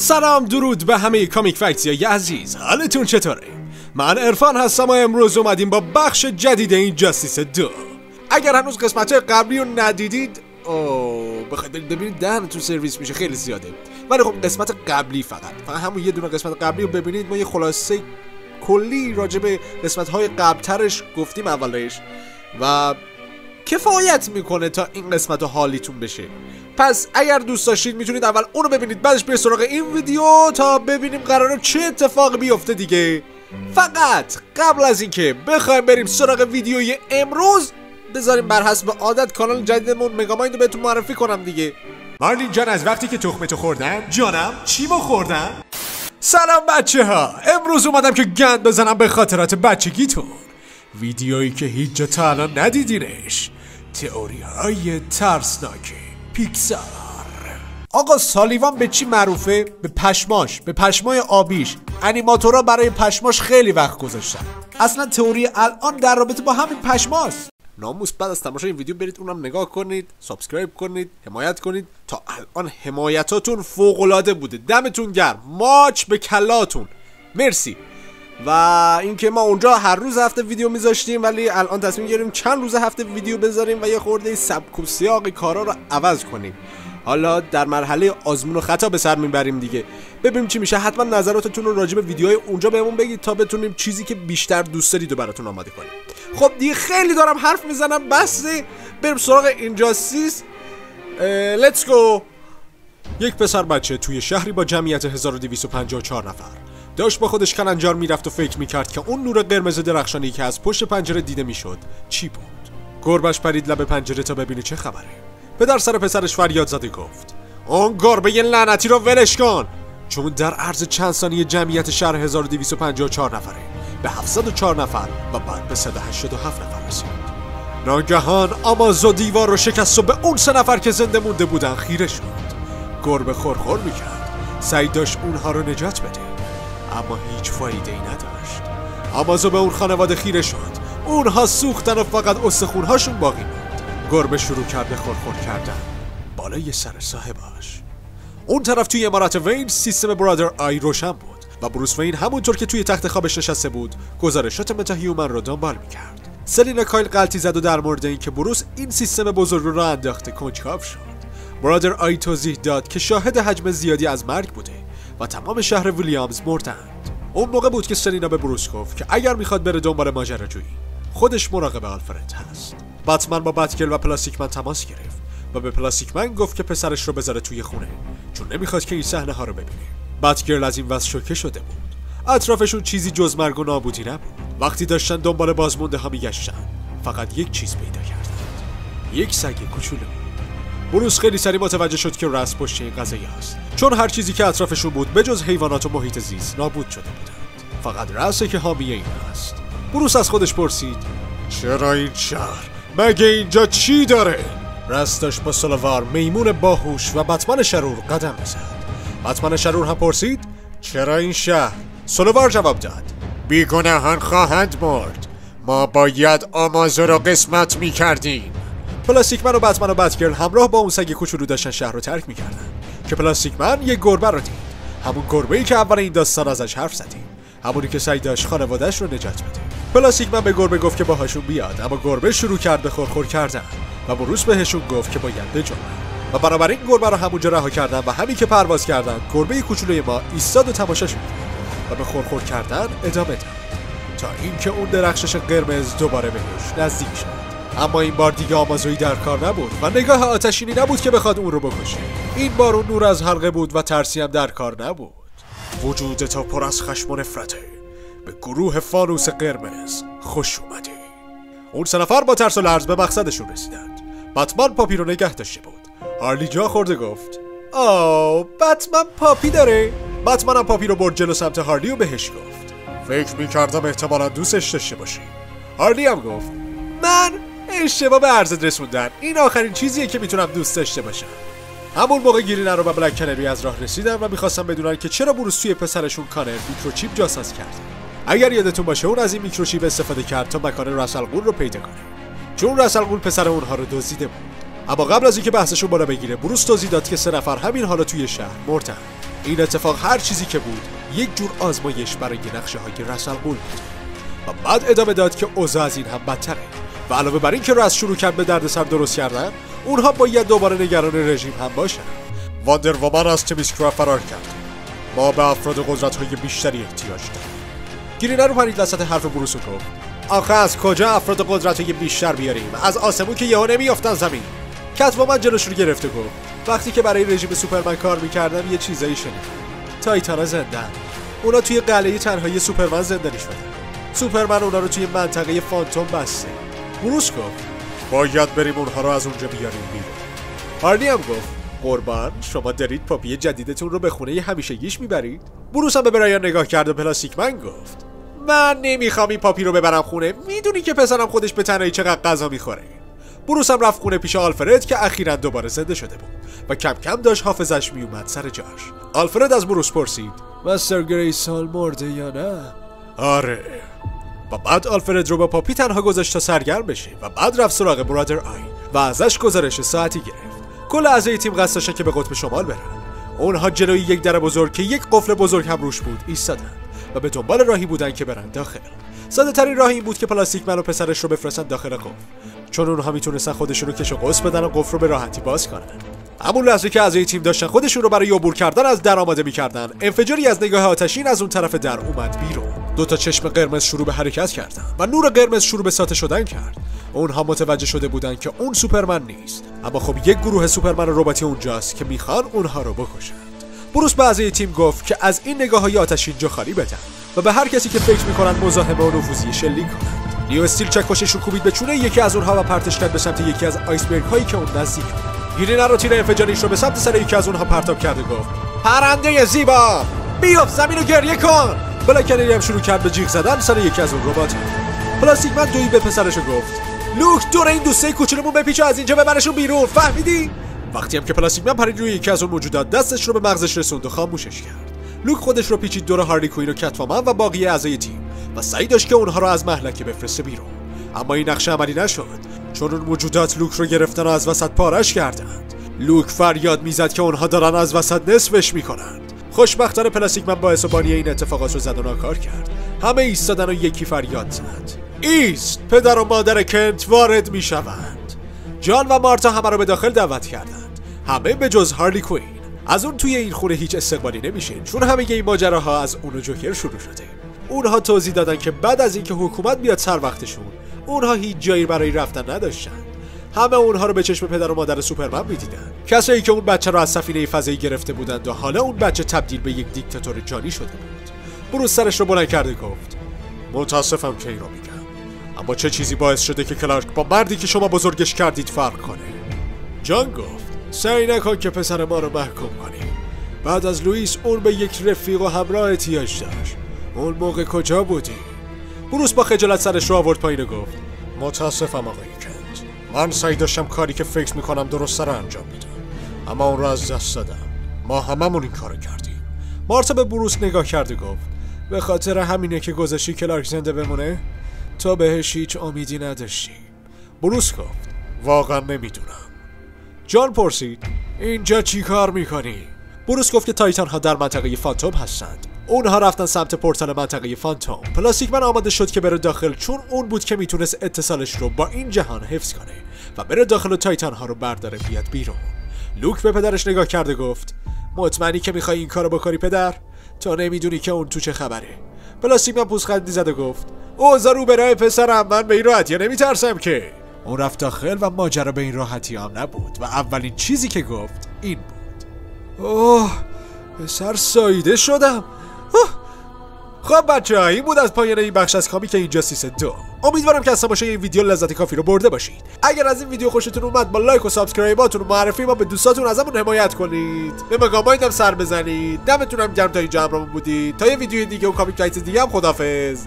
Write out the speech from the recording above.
سلام درود به همه کامیک فکتی های عزیز. حالتون چطوره؟ من ارفان هستم و امروز اومدیم با بخش جدید این جاستیس دو. اگر هنوز قسمت های قبلی رو ندیدید اوه بخواید برید ببینید دهنتون سرویس میشه خیلی زیاده. ولی خب قسمت قبلی فقط. فقط همون یه دونه قسمت قبلی رو ببینید. ما یه خلاصه کلی راجع به قسمت های قبلترش گفتیم اولش. و کفایت می‌کنه تا این قسمت حالیتون بشه. پس اگر دوست داشتید می‌تونید اول اونو ببینید بعدش برید سراغ این ویدیو تا ببینیم قراره چه اتفاق بیفته دیگه. فقط قبل از اینکه بخوایم بریم سراغ ویدیوی امروز بذاریم بر حسب عادت کانال جدیدمون مگامایند رو بهتون معرفی کنم دیگه. مارلین جان از وقتی که تخمتو خوردم جانم چی ما خوردم؟ سلام بچه ها امروز اومدم که گند بزنم به خاطرات بچگیتون. ویدیویی که هیچ جا تا الان ندیدینش. تئوری های ترسناک پیکسار. آقا سالیوان به چی معروفه؟ به پشماش به پشمای آبیش. انیماتورا برای پشماش خیلی وقت گذاشتن. اصلا تئوری الان در رابطه با همین پشماست. ناموسا بعد از تماشای این ویدیو برید اونم نگاه کنید subscribe کنید حمایت کنید. تا الان حمایتاتون فوق بوده. دمتون گرم. ماچ به کلاتون. مرسی. و اینکه ما اونجا هر روز هفته ویدیو میذاشتیم ولی الان تصمیم گرفتیم چند روز هفته ویدیو بذاریم و یه خورده سبک و سیاق کارا رو عوض کنیم. حالا در مرحله آزمون و خطا به سر می‌بریم دیگه. ببینیم چی میشه. حتما نظراتتون رو راجع به ویدیوهای اونجا بهمون بگید تا بتونیم چیزی که بیشتر دوست دارید و براتون آماده کنیم. خب دیگه خیلی دارم حرف می‌زنم. بس بریم سراغ اینجاستیس لیتس گو یک پسر بچه توی شهری با جمعیت 1254 نفر. داشت با خودش کلنجار می‌رفت و فکر می‌کرد که اون نور قرمز درخشانی که از پشت پنجره دیده می‌شد چی بود. گربش پرید لب پنجره تا ببینه چه خبره. پدر سر پسرش فریاد زده گفت اون گربه لعنتی رو ولش کن! چون در عرض چند ثانیه جمعیت شهر 1254 نفره به 704 نفر و بعد به 187 نفر رسید. ناگهان آمازو دیوار رو شکست و به اون سه نفر که زنده مونده بودن خیره شد. گربه خورخور می‌کرد. سعی داشت اونها رو نجات بده. اما هیچ فایده ای نداشت. آمازو به اون خانواده خیره شد. اونها سوختن و فقط استخونهاشون باقی موند. گربه شروع کرد به خورخور کردن. بالای سر صاحباش. اون طرف توی عمارت وین سیستم برادر Eye روشن بود و بروس وین همونطور که توی تخت خوابش نشسته بود گزارشات metahuman رو دنبال می‌کرد. سلینا کایل غلتی زد و در مورد اینکه بروس این سیستم بزرگ رو راه انداخته کنجکاو شد. برادر آی توضیح داد که شاهد حجم زیادی از مرگ بوده. و تمام شهر ویلیامز مردند. اون موقع بود که سلینا به بروس گفت که اگر می‌خواد بره دنبال ماجراجویی خودش مراقب آلفرد هست. باتمن با باتگل و پلاستیکمن تماس گرفت و به پلاستیکمن گفت که پسرش رو بذاره توی خونه چون نمی‌خواد که این صحنه ها رو ببینه. باتگرل از این وضع شوکه شده بود. اطرافشون چیزی جز مرگ و نابودی نبود. وقتی داشتن دنبال بازمونده ها میگشتن فقط یک چیز پیدا کردند. یک سگ کوچولو. بروس خیلی سریع متوجه شد که رس پشت این قضیه است چون هر چیزی که اطرافشون بود بجز حیوانات و محیط زیست نابود شده بودند. فقط رسه که حامی این است. بروس از خودش پرسید چرا این شهر؟ مگه اینجا چی داره؟ رس داشت با سلوار میمون باهوش و بتمن شرور قدم می‌زد. بتمن شرور هم پرسید چرا این شهر؟ سلوار جواب داد بیگناهان خواهند مرد. ما باید آمازو را قسمت می‌کردیم پلاستیکمن و بتمن و بتگرل همراه با اون سگ کوچولو داشتن شهر رو ترک می‌کردن. که پلاستیکمن یه گربه رو دید. همون گربه ای که اول این داستان ازش حرف زدیم. همونی که سعی داشت خانوادهش رو نجات بده. پلاستیکمن به گربه گفت که باهاشون بیاد اما گربه شروع کرد به خورخور کردن و بروس بهشون گفت که باید بجنبن و بنابراین گربه رو همونجا رها کردن و همین که پرواز کردن گربه کوچولوی ما ایستاد و تماشاش و به خورخور کردن ادامه داد. تا اینکه اون درخشش قرمز دوباره بهش نزدیک شد. اما این بار دیگه آمازویی در کار نبود و نگاه آتشینی نبود که بخواد اون رو بکشه. این بار اون نور از حلقه بود و ترسی هم در کار نبود. وجود تا پر از خشم و نفرته. به گروه فانوس قرمز خوش اومدی. اون سه نفر با ترس و لرز به مقصدشون رسیدند. بتمن پاپی رو نگه داشته بود. هارلی جا خورده گفت آه بتمن puppy داره. بتمن هم puppy رو برد جلو سمت هارلی و بهش گفت فکر می‌کردم احتمالا دوستش داشته باشی. هارلی هم گفت من اشتباه به عرضت رسوندن. این آخرین چیزیه که می‌تونم دوست داشته باشم. همون موقع گرین ارو و بلک کنری از راه رسیدن و می‌خواستن بدونن که چرا بروس توی پسرشون کانر میکروچیپ جاساز کرد. اگر یادتون باشه اون از این میکروچیپ استفاده کرد تا مکان راس الغول رو پیدا کنه. چون راس الغول پسر اونها رو دزدیده بود. اما قبل از اینکه بحثشون بالا بگیره بروس توضیح داد که سه نفر همین حالا توی شهر مردن این اتفاق هر چیزی که بود یک جور آزمایش برای نقشه های رسل بود. و بعد ادامه داد که اوضاع از این هم بدتره. و علاوه بر این که رو از شروع کرد به دردسر درست کردن اونها باید دوباره نگران رژیم هم باشن. واندر وومن از تمیسکرا فرار کرد. ما به افراد قدرت های بیشتری احتیاج داریم. گرینه رو پرید وسط حرف بروس گفت آخه از کجا افراد قدرت های بیشتر بیاریم؟ از آسمون که یهو نمیافتن زمین. من جلوش رو گرفته گفت وقتی که برای رژیم سوپرمن کار می‌کردم یه چیزایی شنیدم. تایتانا زنده اونا توی قلعه تنهایی سوپرمن زندانی شدن سوپرمن اونا رو توی منطقه فانتوم بسته بروس گفت باید بریم اونها رو از اونجا بیاریم بیرون. هارلی هم گفت قربان شما دارید پاپی جدیدتون رو به خونه همیشگیش می‌برید. بروس هم به برایان نگاه کرد و پلاستیک من گفت من نمی‌خوام این puppy رو ببرم خونه می‌دونی که پسرم خودش به تنهایی چقدر غذا می‌خوره. بروس هم رفت خونه پیش آلفرد که اخیرا دوباره زنده شده بود و کم کم داشت حافظش میومد سر جاش. آلفرد از بروس پرسید mister گریسون مرده یا نه؟ آره. و بعد آلفرد رو با puppy تنها گذاشت تا سرگرم بشه و بعد رفت سراغ برادر آی و ازش گزارش ساعتی گرفت. کل اعضای تیم قصد که به قطب شمال برن. اونها جلوی یک در بزرگ که یک قفل بزرگ هم روش بود ایستادن و به دنبال راهی بودن که برن داخل. ساده ترین راه این بود که پلاستیک من و پسرش رو بفرستن داخل قفل. چون اونها می‌تونستن خودشون رو کش و قوس بدن و قفل رو به راحتی باز کنن. همون لحظه که اعضای تیم داشتن خودشون رو برای عبور کردن از در آماده می‌کردن انفجاری از نگاه آتشین از اون طرف در اومد بیرون. دو تا چشم قرمز شروع به حرکت کردن و نور قرمز شروع به ساطع شدن کرد. اونها متوجه شده بودن که اون سوپرمن نیست. اما خب یک گروه سوپرمن رباتی اونجاست که می‌خوان اونها رو بکشن بروس به اعضای تیم گفت که از این نگاه های آتشین جا خالی بدن و به هر کسی که فکر می‌کنن مزاحمه و نفوذی شلیک کنند. نیو استیل چکشش رو کوبید به چونه یکی از اونها و پرتش کرد به سمت یکی از آیسبرگ هایی که اون نزدیک. گیرینه رو تیر انفجاریش رو به سمت سر یکی از اونها پرتاب کرده گفت پرنده زیبا بیاف زمین رو گریه کن! بلکلی هم شروع کرد به جیغ زدن سر یکی از اون ربات. پلاستیک من دوی به پسرش گفت. لوک دور این دوسته کوچولمون بپیچ از اینجا ببرشون بیرون فهمیدی؟ وقتی هم که پلاستیک من پرید روی یکی از اون موجودات دستش رو به مغزش رسوند و خاموشش کرد. لوک خودش رو پیچید دور هارلی کوین و کت‌وومن و باقی اعضای تیم و سعی داشت که اونها رو از مهلکه بفرسته بیرون. اما این نقشه عملی نشد. چون اون موجودات لوک رو گرفتن و از وسط پارش کردند. لوک فریاد می‌زد که اونها دارن از وسط نصفش می‌کنند. خوشبختانه پلاستیک من باعث بانی این اتفاقات رو زد و ناکار کرد. همه ایستادن و یکی فریاد زد. ایست پدر و مادر کنت وارد می‌شوند جان و مارتا همه رو به داخل دعوت کردند. همه به جز هارلی کوین. از اون توی این خونه هیچ استقبالی نمیشه چون همه این ماجراها از اون و جوکر شروع شده. اونها توضیح دادن که بعد از اینکه حکومت بیاد سر وقتشون اونها هیچ جایی برای رفتن نداشتن. همه اونها رو به چشم پدر و مادر سوپرمن می‌دیدن. کسایی که اون بچه رو از سفینه فضایی گرفته بودند و حالا اون بچه تبدیل به یک دیکتاتور جانی شده بود. بروس سرش رو بلند کرده گفت متاسفم که این رو میگم. اما چه چیزی باعث شده که کلارک با مردی که شما بزرگش کردید فرق کنه؟ جان گفت سعی نکن که پسر ما رو محکوم کنی. بعد از لوئیس اون به یک رفیق و همراه احتیاج داشت. اون موقع کجا بودی؟ بروس با خجالت سرش رو آورد پایین و گفت متاسفم آقای من سعی داشتم کاری که فکر می‌کنم درست رو انجام بدم اما اون رو از دست دادم. ما هممون این کارو کردیم. مارتا به بروس نگاه کرده گفت به خاطر همینه که گذاشتی کلارک زنده بمونه؟ تا بهش هیچ امیدی نداشتی. بروس گفت واقعا نمی‌دونم. جان پرسید اینجا چی کار می‌کنی؟ بروس گفت که تایتان ها در منطقه فانتوم هستند. اونها رفتن سمت پورتال منطقه فانتوم. پلاستیک من آماده شد که بره داخل چون اون بود که می‌تونست اتصالش رو با این جهان حفظ کنه و بره داخل و تایتان ها رو برداره بیاد بیرون. لوک به پدرش نگاه کرده گفت مطمئنی که می‌خوای این کارو بکنی پدر؟ تا نمی‌دونی که اون تو چه خبره. پلاستیک من پوزخندی زد و گفت اوزا رو برای پسرم من به این راحتی نمیترسم که؟ اون رفت داخل و ماجرا به این راحتی هم نبود و اولین چیزی که گفت این بود. اوه پسر سایده شدم. خب بچه ها این بود از پایان این بخش از کامیک اینجاستیس دو امیدوارم که از تماشای این ویدیو لذت کافی رو برده باشید. اگر از این ویدیو خوشتون اومد با like و subscribe اتون و معرفی ما به دوستاتون ازمون حمایت کنید. به مگامایند هم سر بزنید. دمتون هم گرم تا اینجا همراهمون بودید. تا یه ویدیو دیگه و comic دیگه هم خدافظ